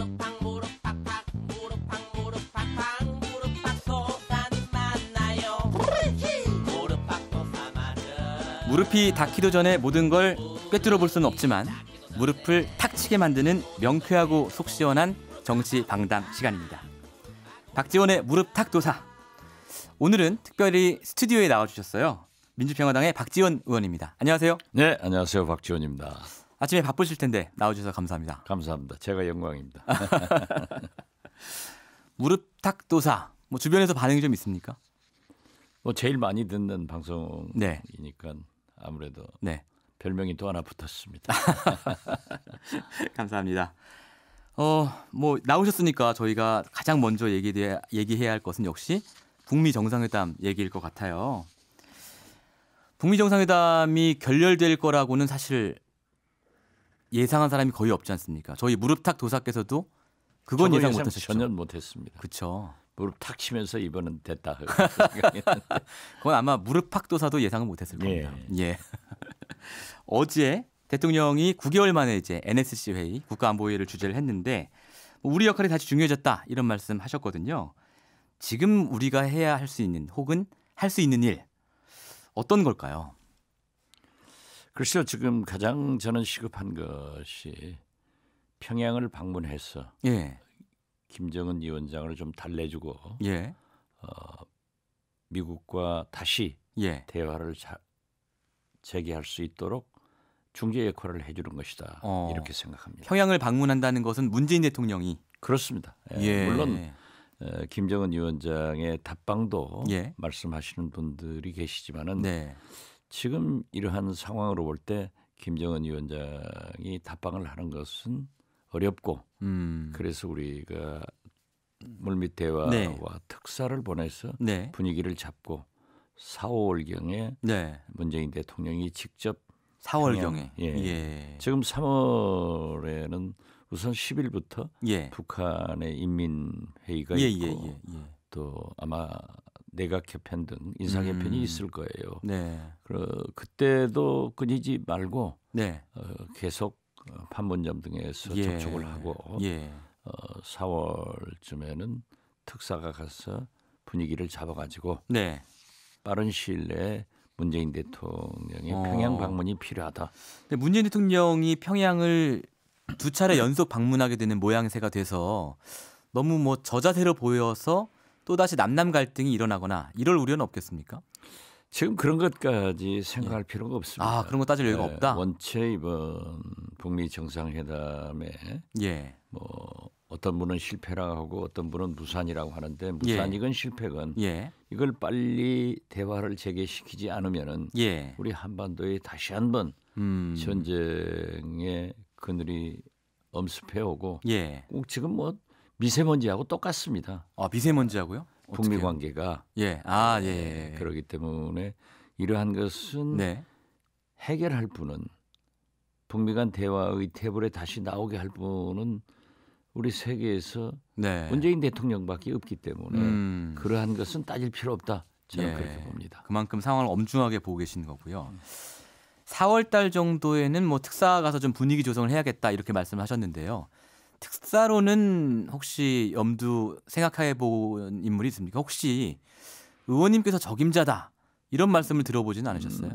무릎팍 무릎팍팍 무릎팍 무릎팍팍 무릎팍 도사님 만나요 무릎팍 도사 맞아 무릎이 닿기도 전에 모든 걸 꿰뚫어 볼 수는 없지만 무릎을 탁 치게 만드는 명쾌하고 속 시원한 정치 방담 시간입니다. 박지원의 무릎 탁 도사. 오늘은 특별히 스튜디오에 나와 주셨어요. 민주평화당의 박지원 의원입니다. 안녕하세요. 네, 안녕하세요. 박지원입니다. 아침에 바쁘실 텐데 나와주셔서 감사합니다. 감사합니다. 제가 영광입니다. 무릎 탁도사. 뭐 주변에서 반응이 좀 있습니까? 뭐 제일 많이 듣는 방송이니까 네. 아무래도 네. 별명이 또 하나 붙었습니다. 감사합니다. 어, 뭐 나오셨으니까 저희가 가장 먼저 얘기해, 얘기해야 할 것은 역시 북미 정상회담 얘기일 것 같아요. 북미 정상회담이 결렬될 거라고는 사실 예상한 사람이 거의 없지 않습니까? 저희 무릎탁 도사께서도 그건 예상 못하셨죠. 전혀 못했습니다. 그렇죠. 무릎 탁 치면서 이번은 됐다. 그건 아마 무릎 팍 도사도 예상은 못했을 예. 겁니다. 예. 어제 대통령이 9개월 만에 이제 NSC 회의, 국가안보회의를 주재를 했는데 뭐 우리 역할이 다시 중요해졌다 이런 말씀하셨거든요. 지금 우리가 해야 할 수 있는 혹은 할 수 있는 일 어떤 걸까요? 글쎄요, 지금 가장 저는 시급한 것이 평양을 방문해서 예, 김정은 위원장을 좀 달래주고 예, 미국과 다시 예. 대화를 자, 재개할 수 있도록 중재 역할을 해주는 것이다. 어. 이렇게 생각합니다. 평양을 방문한다는 것은 문재인 대통령이 그렇습니다. 예, 예, 물론 어, 김정은 위원장의 답방도 예. 말씀하시는 분들이 계시지만은 네, 지금 이러한 상황으로 볼 때 김정은 위원장이 답방을 하는 것은 어렵고 음, 그래서 우리가 물밑 대화와 네. 특사를 보내서 네, 분위기를 잡고 4, 5월경에 네, 문재인 대통령이 직접 4월경에 예. 예, 지금 3월에는 우선 10일부터 예, 북한의 인민회의가 예, 있고 예, 예, 예. 또 아마 내각 개편 등 인사 개편이 음. 있을 거예요. 네, 그 그때도 끊이지 말고 네. 어, 계속 어, 판문점 등에서 예. 접촉을 하고 예. 어, 4월쯤에는 특사가 가서 분위기를 잡아가지고 네. 빠른 시일 내에 문재인 대통령의 어. 평양 방문이 필요하다. 근데 문재인 대통령이 평양을 두 차례 연속 방문하게 되는 모양새가 돼서 너무 뭐 저자세로 보여서 또다시 남남 갈등이 일어나거나 이럴 우려는 없겠습니까? 지금 그런 것까지 생각할 필요가 없습니다. 아, 그런 거 따질 여유가 네, 없다. 원체 이번 북미 정상회담에 예. 뭐 어떤 분은 실패라고 하고 어떤 분은 무산이라고 하는데 무산이건 실패건 예. 이걸 빨리 대화를 재개시키지 않으면은 예. 우리 한반도에 다시 한번 음. 전쟁의 그늘이 엄습해 오고 예. 꼭 지금 뭐 미세먼지하고 똑같습니다. 아, 미세먼지하고요? 북미? 관계가 예. 아, 예. 그러기 때문에 이러한 것은 네. 해결할 분은 북미 간 대화의 테이블에 다시 나오게 할 분은 우리 세계에서 네. 문재인 대통령밖에 없기 때문에 음. 그러한 것은 따질 필요 없다. 저는 예. 그렇게 봅니다. 그만큼 상황을 엄중하게 보고 계신 거고요. 4월 달 정도에는 뭐 특사 가서 좀 분위기 조성을 해야겠다 이렇게 말씀하셨는데요. 특사로는 혹시 염두 생각해 본 인물이 있습니까? 혹시 의원님께서 적임자다 이런 말씀을 들어보지는 않으셨어요?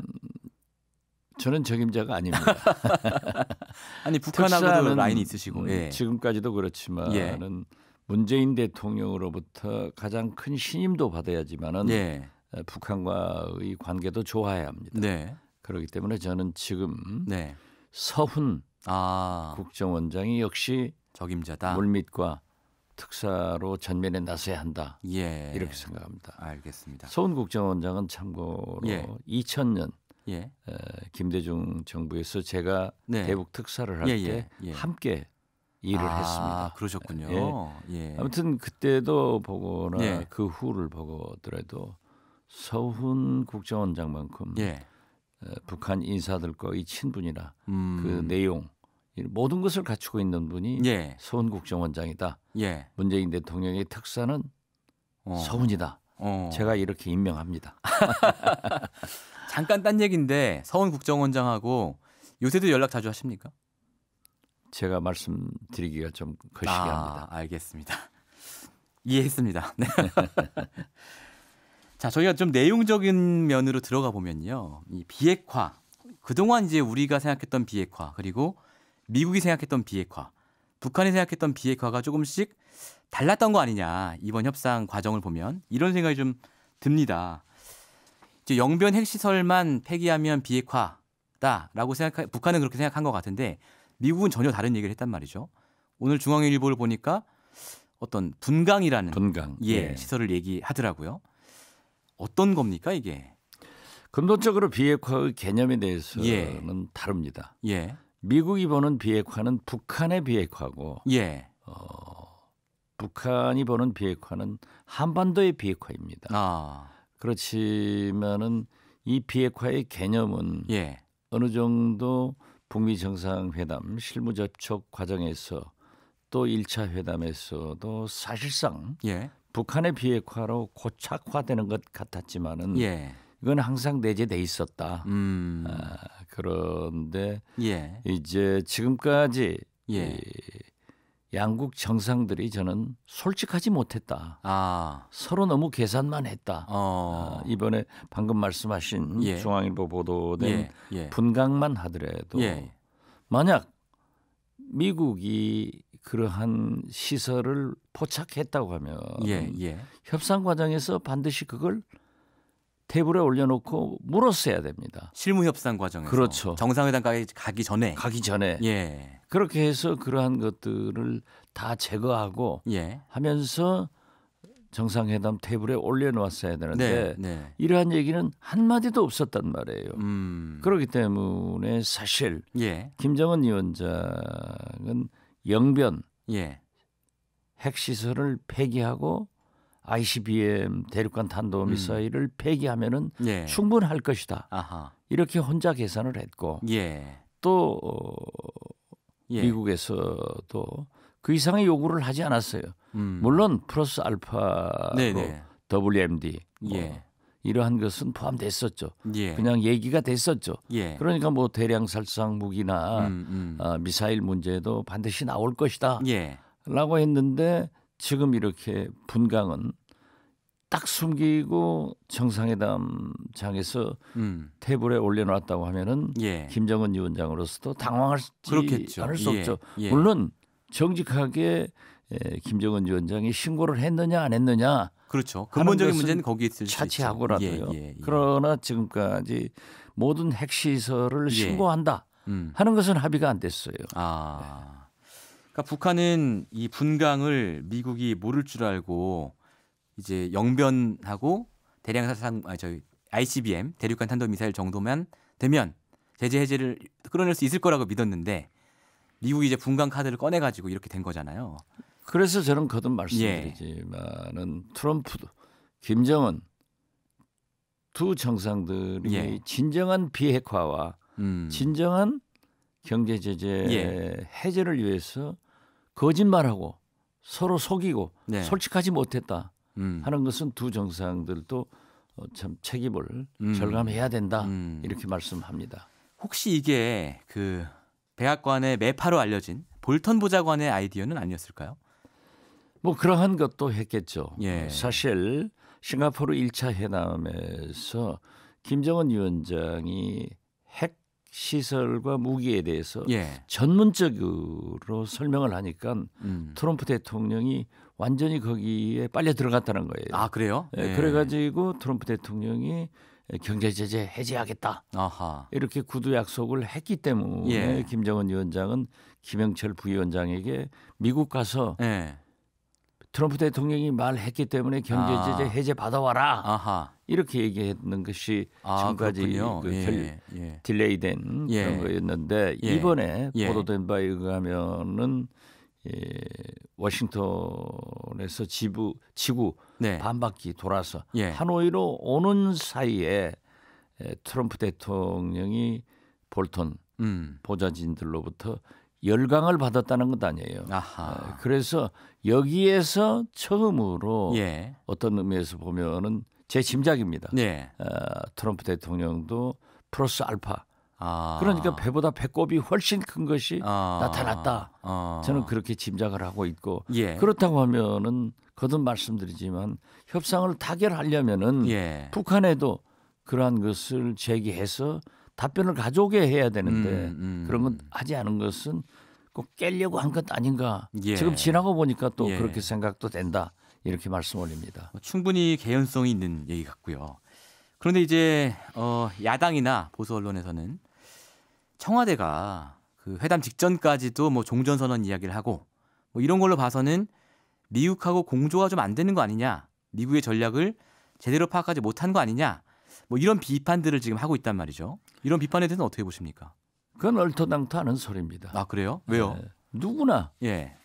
저는 적임자가 아닙니다. 아니 북한하고도 라인이 있으시고 음, 예. 지금까지도 그렇지만은 문재인 대통령으로부터 가장 큰 신임도 받아야지만은 예. 어, 북한과의 관계도 좋아야 합니다. 네. 그렇기 때문에 저는 지금 네. 서훈 아 국정원장이 역시 적임자다. 물밑과 특사로 전면에 나서야 한다. 예. 이렇게 생각합니다. 알겠습니다. 서훈 국정원장은 참고로 예. 2000년 예. 김대중 정부에서 제가 네. 대북 특사를 할때 예, 예, 예. 함께 일을 아, 했습니다. 그러셨군요. 예. 아무튼 그때도 보거나 예. 그 후를 보고더라도 서훈 국정원장만큼 북한 인사들과의 친분이나 음. 그 내용 이 모든 것을 갖추고 있는 분이 예. 서훈 국정 원장이다. 예. 문재인 대통령의 특사는 어. 서훈이다. 어. 제가 이렇게 임명합니다. 잠깐 딴 얘기인데 서훈 국정원장하고 요새도 연락 자주 하십니까? 제가 말씀드리기가 좀 거시기합니다. 아, 알겠습니다. 이해했습니다. 네. 자, 저희가 좀 내용적인 면으로 들어가 보면요. 이 비핵화. 그동안 이제 우리가 생각했던 비핵화, 그리고 미국이 생각했던 비핵화, 북한이 생각했던 비핵화가 조금씩 달랐던 거 아니냐. 이번 협상 과정을 보면 이런 생각이 좀 듭니다. 이제 영변 핵시설만 폐기하면 비핵화다라고 생각 북한은 그렇게 생각한 것 같은데 미국은 전혀 다른 얘기를 했단 말이죠. 오늘 중앙일보를 보니까 어떤 분강이라는 분강. 예, 시설을 얘기하더라고요. 어떤 겁니까 이게? 근본적으로 비핵화의 개념에 대해서는 예. 다릅니다. 예, 미국이 보는 비핵화는 북한의 비핵화고 예, 북한이 보는 비핵화는 한반도의 비핵화입니다. 아, 그렇지만은 이 비핵화의 개념은 예, 어느 정도 북미 정상회담 실무 접촉 과정에서 또 1차 회담에서도 사실상 예, 북한의 비핵화로 고착화되는 것 같았지만은 예, 이건 항상 내재돼 있었다. 음, 아, 그런데 예, 이제 지금까지 예, 이 양국 정상들이 저는 솔직하지 못했다. 아, 서로 너무 계산만 했다. 어, 아, 이번에 방금 말씀하신 예. 중앙일보 보도된 예, 예, 분강만 하더라도 예, 만약 미국이 그러한 시설을 포착했다고 하면 예, 예, 협상 과정에서 반드시 그걸 테이블에 올려놓고 물었어야 됩니다. 실무 협상 과정에서. 그렇죠. 정상회담까지 가기 전에. 가기 전에. 예, 그렇게 해서 그러한 것들을 다 제거하고 예, 하면서 정상회담 테이블에 올려놓았어야 되는데 네, 네, 이러한 얘기는 한 마디도 없었단 말이에요. 음, 그렇기 때문에 사실 예, 김정은 위원장은 영변 예, 핵 시설을 폐기하고 ICBM 대륙간 탄도 음. 미사일을 폐기하면은 예, 충분할 것이다. 아하, 이렇게 혼자 계산을 했고 예, 또 어, 예, 미국에서도 그 이상의 요구를 하지 않았어요. 음, 물론 플러스 알파로 네, 네, WMD 뭐 예, 이러한 것은 포함됐었죠. 예, 그냥 얘기가 됐었죠. 예, 그러니까 뭐 대량 살상 무기나 음, 음, 아, 미사일 문제도 반드시 나올 것이다. 예, 라고 했는데 지금 이렇게 분강은 딱 숨기고 정상회담장에서 음, 테이블에 올려놨다고 하면은 예, 김정은 위원장으로서도 당황하지 그렇겠죠. 않을 수 예, 없죠. 예. 물론 정직하게 에, 김정은 위원장이 신고를 했느냐 안 했느냐 그렇죠. 근본적인 문제는 거기에 있을. 차치하고라도요. 예, 예, 예. 그러나 지금까지 모든 핵시설을 예. 신고한다 음. 하는 것은 합의가 안 됐어요. 아. 그러니까 북한은 이 분강을 미국이 모를 줄 알고 이제 영변하고 대량 사상 아 저희 ICBM 대륙간 탄도 미사일 정도만 되면 제재 해제를 끌어낼 수 있을 거라고 믿었는데 미국이 이제 분강 카드를 꺼내 가지고 이렇게 된 거잖아요. 그래서 저는 거듭 예. 말씀드리지만은 트럼프도 김정은 두 정상들이 예. 진정한 비핵화와 음. 진정한 경제 제재 예. 해제를 위해서 거짓말하고 서로 속이고 네. 솔직하지 못했다 음. 하는 것은 두 정상들도 어, 참 책임을 음. 절감해야 된다 음. 이렇게 말씀합니다. 혹시 이게 그 백악관의 매파로 알려진 볼턴 보좌관의 아이디어는 아니었을까요? 뭐 그러한 것도 했겠죠. 예. 사실 싱가포르 1차 회담에서 김정은 위원장이 핵 시설과 무기에 대해서 예. 전문적으로 설명을 하니까 음. 트럼프 대통령이 완전히 거기에 빨려 들어갔다는 거예요. 아 그래요? 예, 그래가지고 트럼프 대통령이 경제 제재 해제하겠다 아하. 이렇게 구두 약속을 했기 때문에 예. 김정은 위원장은 김영철 부위원장에게 미국 가서 예. 트럼프 대통령이 말했기 때문에 경제 아. 제재 해제 받아와라 아하. 이렇게 얘기했는 것이 아 지금까지. 그 예. 결- 예. delay된 예. 그런 거였는데 예. 이번에 예. 보도된 바에 의하면은 예, 워싱턴에서 지부 지구 네. 반 바퀴 돌아서 예. 하노이로 오는 사이에 에, 트럼프 대통령이 볼턴 음. 보좌진들로부터 열강을 받았다는 것 아니에요. 아하. 어, 그래서 여기에서 처음으로 예. 어떤 의미에서 보면은 제 짐작입니다. 네. 어, 트럼프 대통령도 플러스 알파 아. 그러니까 배보다 배꼽이 훨씬 큰 것이 아. 나타났다. 어. 저는 그렇게 짐작을 하고 있고 예. 그렇다고 하면은 거듭 말씀드리지만 협상을 타결하려면은 예. 북한에도 그러한 것을 제기해서 답변을 가져오게 해야 되는데 음, 음. 그런 건 하지 않은 것은 꼭 깨려고 한 것 아닌가. 예. 지금 지나고 보니까 또 예. 그렇게 생각도 된다. 이렇게 말씀 올립니다. 뭐 충분히 개연성이 있는 얘기 같고요. 그런데 이제 어, 야당이나 보수 언론에서는 청와대가 그 회담 직전까지도 뭐 종전선언 이야기를 하고 뭐 이런 걸로 봐서는 미국하고 공조가 좀 안 되는 거 아니냐, 미국의 전략을 제대로 파악하지 못한 거 아니냐, 뭐 이런 비판들을 지금 하고 있단 말이죠. 이런 비판에 대해서는 어떻게 보십니까? 그건 얼토당토 하는 소리입니다. 아 그래요? 왜요? 네. 누구나 예,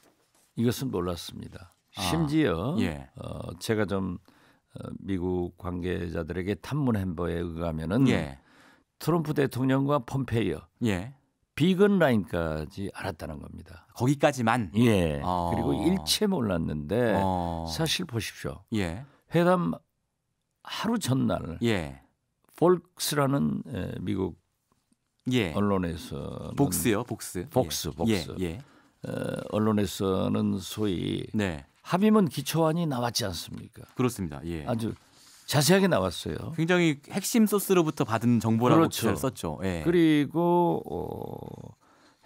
이것은 몰랐습니다. 아, 심지어 예, 어, 제가 좀 어, 미국 관계자들에게 탐문한 바에 의하면은 예, 트럼프 대통령과 폼페이어 예. 비건 라인까지 알았다는 겁니다. 거기까지만. 예. 어. 그리고 일체 몰랐는데 어, 사실 보십시오. 예, 회담 하루 전날 예, 폴크스라는 에, 미국 예. 언론에서 복스요, 복스. 복스, 예. 복스. 예, 예. 언론에서는 소위 네, 합의문 기초안이 나왔지 않습니까? 그렇습니다. 예. 아주 자세하게 나왔어요. 굉장히 핵심 소스로부터 받은 정보라고 그렇죠. 썼죠. 예. 그리고 어,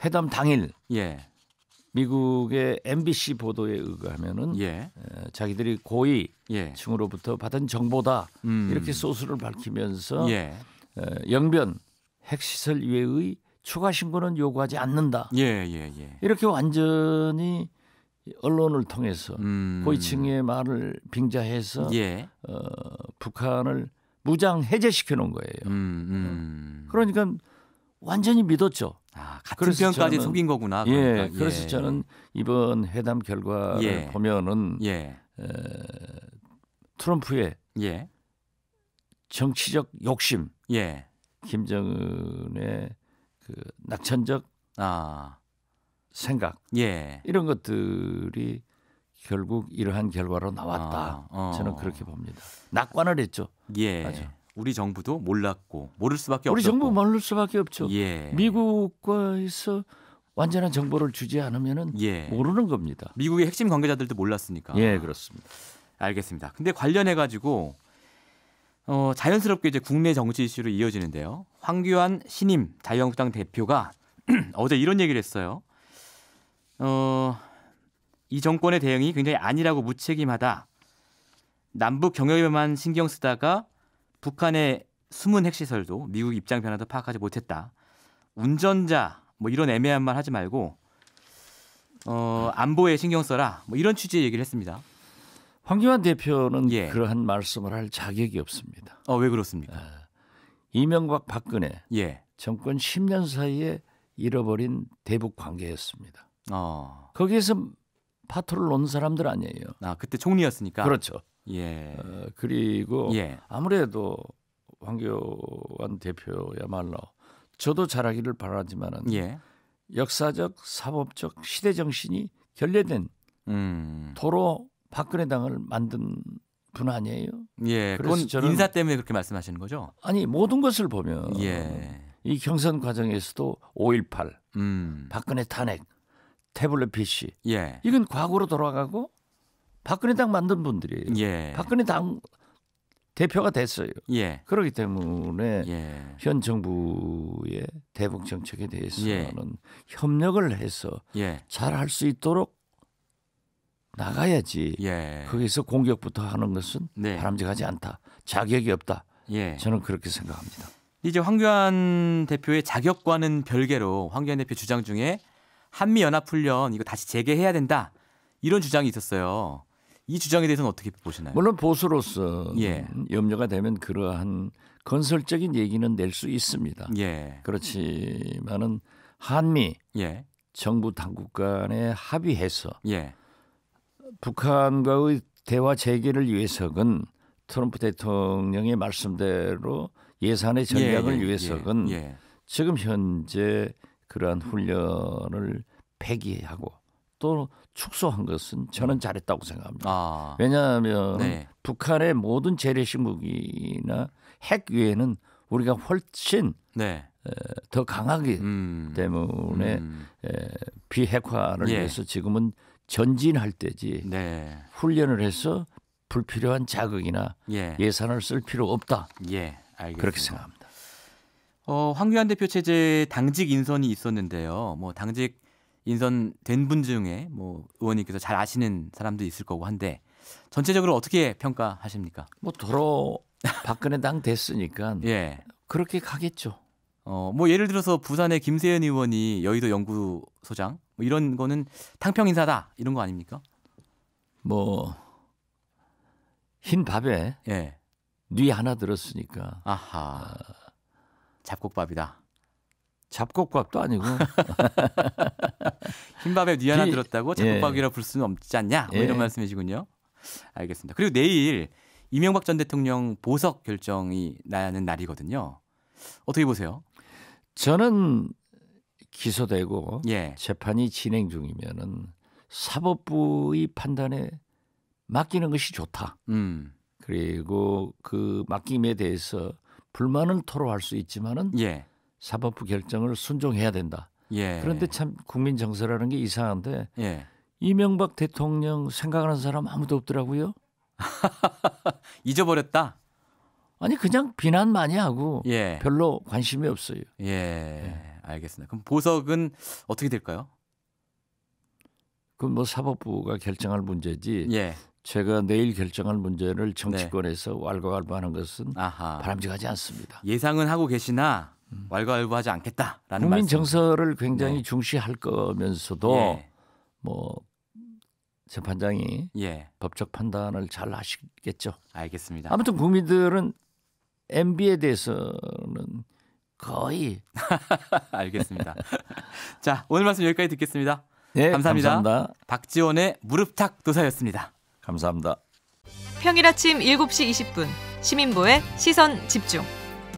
회담 당일 예, 미국의 MBC 보도에 의하면은 예, 에, 자기들이 고위 예. 층으로부터 받은 정보다 음. 이렇게 소스를 밝히면서 예, 에, 영변 핵시설 이외의 추가 신고는 요구하지 않는다. 예, 예, 예. 이렇게 완전히 언론을 통해서 음. 고위층의 말을 빙자해서 예, 어, 북한을 무장 해제시켜 놓은 거예요. 음, 음. 그러니까 완전히 믿었죠. 아, 같은 그래서 저는- 속인 거구나. 예, 그러니까. 그래서 예. 저는 이번 회담 결과를 예. 보면은 예, 트럼프의 예, 정치적 욕심, 예. 김정은의 그 낙천적 아, 생각 예. 이런 것들이 결국 이러한 결과로 나왔다. 아, 어. 저는 그렇게 봅니다. 낙관을 했죠. 예. 맞아. 우리 정부도 몰랐고 모를 수밖에 우리 없었고. 정부 모를 수밖에 없죠. 예. 미국과에서 완전한 정보를 주지 않으면은 예. 모르는 겁니다. 미국의 핵심 관계자들도 몰랐으니까. 예, 그렇습니다. 알겠습니다. 근데 관련해 가지고 어, 자연스럽게 이제 국내 정치 이슈로 이어지는데요. 황교안 신임 자유한국당 대표가 어제 이런 얘기를 했어요. 어, 이 정권의 대응이 굉장히 아니라고 무책임하다. 남북 경협에만 신경 쓰다가 북한의 숨은 핵시설도 미국 입장 변화도 파악하지 못했다. 운전자 뭐 이런 애매한 말 하지 말고 어, 안보에 신경 써라. 뭐 이런 취지의 얘기를 했습니다. 황교안 대표는 예. 그러한 말씀을 할 자격이 없습니다. 어, 왜 그렇습니까? 이명박 박근혜 예. 정권 10년 사이에 잃어버린 대북 관계였습니다. 어. 거기에서 파토를 놓은 사람들 아니에요. 아, 그때 총리였으니까. 그렇죠. 예. 어, 그리고 예. 아무래도 황교안 대표야말로 저도 잘하기를 바라지만은 예. 역사적 사법적 시대 정신이 결례된 음. 도로 박근혜 당을 만든 분 아니에요? 예. 그래서 저는- 인사 때문에 그렇게 말씀하시는 거죠? 아니 모든 것을 보면 예. 이 경선 과정에서도 5.18 음. 박근혜 탄핵 태블릿 PC 예. 이건 과거로 돌아가고 박근혜 당 만든 분들이에요. 예. 박근혜 당 대표가 됐어요. 예. 그렇기 때문에 예. 현 정부의 대북 정책에 대해서는 예. 협력을 해서 예. 잘할 수 있도록 나가야지. 예. 거기서 공격부터 하는 것은 네. 바람직하지 않다. 자격이 없다. 예. 저는 그렇게 생각합니다. 이제 황교안 대표의 자격과는 별개로 황교안 대표 주장 중에 한미 연합 훈련 이거 다시 재개해야 된다. 이런 주장이 있었어요. 이 주장에 대해서는 어떻게 보시나요? 물론 보수로서 예. 염려가 되면 그러한 건설적인 얘기는 낼 수 있습니다. 예. 그렇지만은 한미 예. 정부 당국 간에 합의해서 예. 북한과의 대화 재개를 위해서건 트럼프 대통령의 말씀대로 예산의 전략을 예, 예, 위해서건 예. 예. 지금 현재 그러한 훈련을 폐기하고 또 축소한 것은 저는 잘했다고 생각합니다. 아. 왜냐하면 네. 북한의 모든 재래식 무기나 핵 외에는 우리가 훨씬 네. 더 강하기 음. 때문에 음. 에, 비핵화를 예. 위해서 지금은 전진할 때지 네. 훈련을 해서 불필요한 자극이나 예. 예산을 쓸 필요 없다 예. 그렇게 생각합니다. 어, 황교안 대표 체제 당직 인선이 있었는데요. 뭐 당직 인선 된 분 중에 뭐 의원님께서 잘 아시는 사람도 있을 거고 한데 전체적으로 어떻게 평가하십니까? 뭐 도로 박근혜 당 됐으니까 예. 그렇게 가겠죠. 어, 뭐 예를 들어서 부산의 김세현 의원이 여의도 연구소장 뭐 이런 거는 탕평 인사다 이런 거 아닙니까? 뭐 흰 밥에 예. 뉘 하나 들었으니까 아하. 잡곡밥이다. 잡곡밥도 아니고 흰밥에 이- 들었다고 예. 잡곡밥이라 부를 수는 없지 않냐? 뭐 예. 이런 말씀이시군요. 알겠습니다. 그리고 내일 이명박 전 대통령 보석 결정이 나는 날이거든요. 어떻게 보세요? 저는 기소되고 예. 재판이 진행 중이면은 사법부의 판단에 맡기는 것이 좋다. 음. 그리고 그 맡김에 대해서 불만은 토로할 수 있지만은 예. 사법부 결정을 순종해야 된다. 예. 그런데 참 국민 정서라는 게 이상한데 예. 이명박 대통령 생각하는 사람 아무도 없더라고요. 잊어버렸다. 아니 그냥 비난 많이 하고 예. 별로 관심이 없어요. 예. 알겠습니다. 그럼 보석은 어떻게 될까요? 그뭐 사법부가 결정할 문제지. 예. 제가 내일 결정할 문제를 정치권에서 왈가왈부하는 것은 아하. 바람직하지 않습니다. 예상은 하고 계시나 왈가왈부하지 않겠다라는 국민 말씀. 정서를 굉장히 네. 중시할 거면서도 예. 뭐 재판장이 예. 법적 판단을 잘 하시겠죠. 알겠습니다. 아무튼 국민들은 MB에 대해서는 거의 알겠습니다. 자, 오늘 말씀 여기까지 듣겠습니다. 네, 감사합니다. 감사합니다. 박지원의 무릎탁 도사였습니다. 감사합니다. 평일 아침 7시 20분 시민보의 시선 집중